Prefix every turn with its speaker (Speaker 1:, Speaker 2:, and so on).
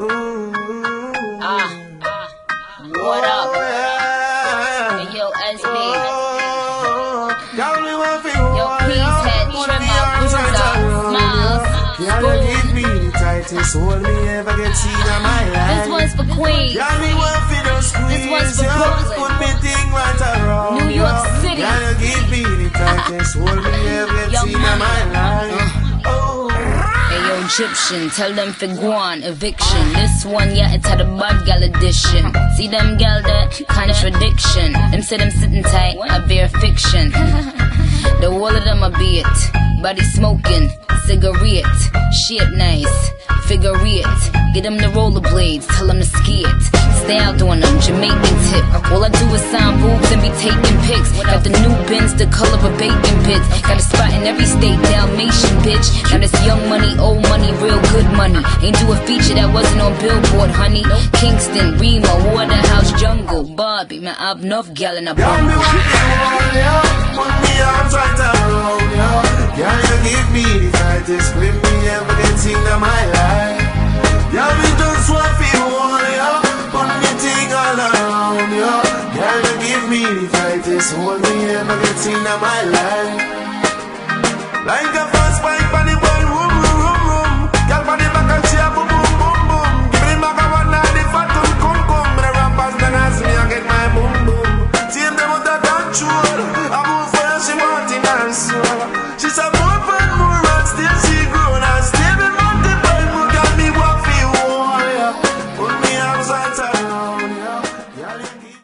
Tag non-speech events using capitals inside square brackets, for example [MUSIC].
Speaker 1: Ah, what up? Yo, SB. Yo, Peace Head, Trimmer, Bruiser, Smiles,
Speaker 2: Y'all give me the tightest hold me ever get seen in my life.
Speaker 1: This one's for Queens.
Speaker 2: Y'all me want fi just squeeze
Speaker 1: This one's for. Brooklyn.
Speaker 2: Put me thing right around
Speaker 1: New York. City.
Speaker 2: Y'all give me the tightest hold me
Speaker 1: Gyptian, tell them for guan, eviction. This one, yeah, it's had a bad gal edition. See them gal that contradiction. Them say them sitting tight, I bear fiction. [LAUGHS] The wall of them, I be it. Body smoking, cigarette, shit nice, figure it. Get them the rollerblades, tell them to ski it. Stay out doing them, Jamaican tip. All I do is sign boobs and be taking pics. Got the new bins, the color of bacon bits. Got a spot in every state, Dalmatian bitch. Now this young money, old money, real good money. Ain't do a feature that wasn't on Billboard, honey. Kingston, Rema, Waterhouse, Jungle, Barbie. Man, I've enough gal in a
Speaker 2: Y'all me
Speaker 1: bumble.
Speaker 2: want me. Put me arms right around ya. Y'all you give me the tightest grip me ever seen in my life. Me just want fi hold ya. Put me thing all around you give me the tightest hold me ever seen in my life. Like a fast With me, I was on top.